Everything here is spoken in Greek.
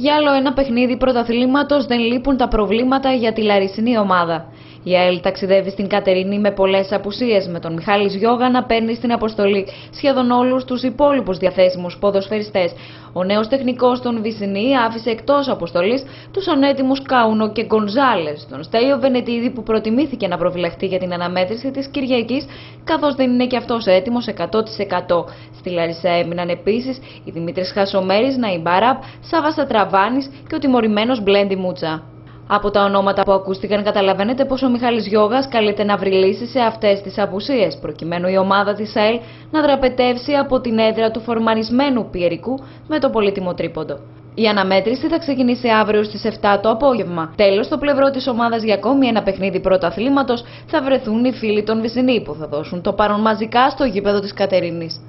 Για άλλο ένα παιχνίδι πρωταθλήματος δεν λείπουν τα προβλήματα για τη λαρισινή ομάδα. Η ΑΕΛ ταξιδεύει στην Κατερίνη με πολλές απουσίες, με τον Μιχάλη Γιώγα να παίρνει στην αποστολή σχεδόν όλους τους υπόλοιπους διαθέσιμους ποδοσφαιριστές. Ο νέος τεχνικός των Βυσινή άφησε εκτός αποστολής τους ανέτοιμους Κάουνο και Γκονζάλες, τον Στέλιο Βενετίδη που προτιμήθηκε να προφυλαχτεί για την αναμέτρηση της Κυριακής, καθώς δεν είναι και αυτός έτοιμος 100%. Στη Λαρισά έμειναν επίσης οι Δημήτρης Χασομέρης, Ναϊμπάραπ, Σάβα Σατραβάνης και ο τιμωρημένος Μπλέντι Μούτσα. Από τα ονόματα που ακούστηκαν καταλαβαίνετε πως ο Μιχάλης Γιώγας καλείται να βρει λύση σε αυτές τις απουσίες, προκειμένου η ομάδα της ΑΕΛ να δραπετεύσει από την έδρα του φορμαρισμένου Πιερικού με το πολύτιμο τρίποντο. Η αναμέτρηση θα ξεκινήσει αύριο στις 7 το απόγευμα. Τέλος, στο πλευρό της ομάδας για ακόμη ένα παιχνίδι πρωταθλήματος θα βρεθούν οι φίλοι των Βυσινή που θα δώσουν το παρόν μαζικά στο γήπεδο της Κατερίνης.